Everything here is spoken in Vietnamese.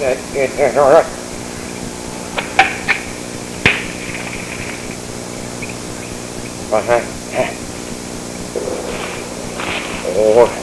rồi rồi rồi. Còn hai. Ôi.